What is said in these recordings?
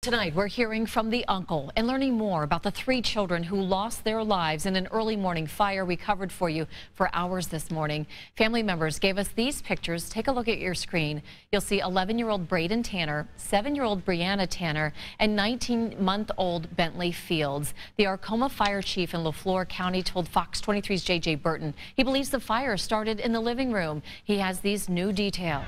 Tonight, we're hearing from the uncle and learning more about the three children who lost their lives in an early morning fire we covered for you for hours this morning. Family members gave us these pictures. Take a look at your screen. You'll see 11-year-old Braden Tanner, 7-year-old Brianna Tanner, and 19-month-old Bentley Fields. The Arkoma fire chief in Le Flore County told Fox 23's J.J. Burton he believes the fire started in the living room. He has these new details.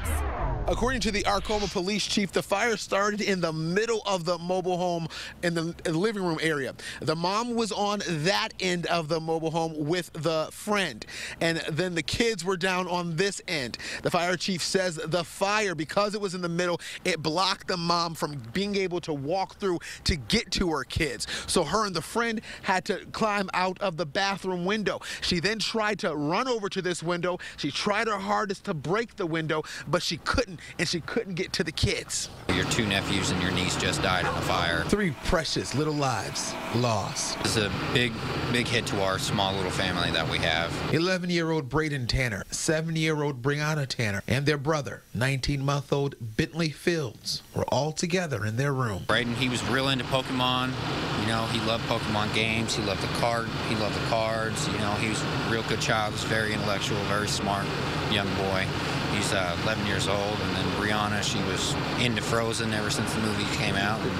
According to the Arkoma police chief, the fire started in the middle of the mobile home in the, in the living room area. The mom was on that end of the mobile home with the friend, and then the kids were down on this end. The fire chief says the fire, because it was in the middle, it blocked the mom from being able to walk through to get to her kids. So her and the friend had to climb out of the bathroom window. She then tried to run over to this window. She tried her hardest to break the window, but she couldn't and she couldn't get to the kids. Your two nephews and your niece just died in the fire. Three precious little lives lost. It's a big, big hit to our small little family that we have. 11 year old Braden Tanner, 7 year old Brianna Tanner, and their brother, 19 month old Bentley Fields, were all together in their room. Braden, he was real into Pokemon. You know, he loved Pokemon games. He loved the card. He loved the cards. You know, he was a real good child. He was very intellectual, very smart young boy. He's uh, 11 years old, and then Brianna, she was into Frozen ever since the movie came out. And,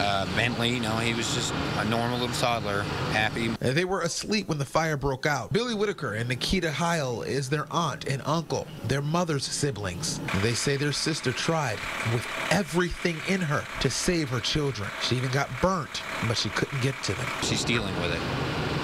uh, Bentley, you know, he was just a normal little toddler, happy. They were asleep when the fire broke out. Billy Whitaker and Nikita Heil is their aunt and uncle, their mother's siblings. They say their sister tried with everything in her to save her children. She even got burnt, but she couldn't get to them. She's dealing with it.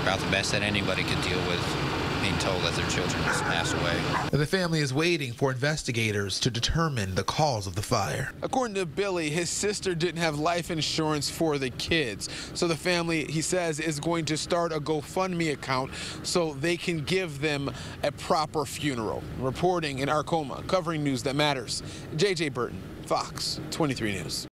About the best that anybody could deal with being told that their children has passed away. The family is waiting for investigators to determine the cause of the fire. According to Billy, his sister didn't have life insurance for the kids. So the family, he says, is going to start a GoFundMe account so they can give them a proper funeral. Reporting in Arkoma, covering news that matters. JJ Burton, Fox 23 News.